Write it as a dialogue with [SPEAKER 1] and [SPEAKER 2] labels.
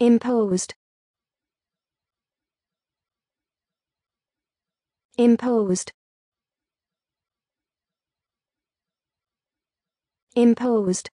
[SPEAKER 1] imposed. Imposed. Imposed.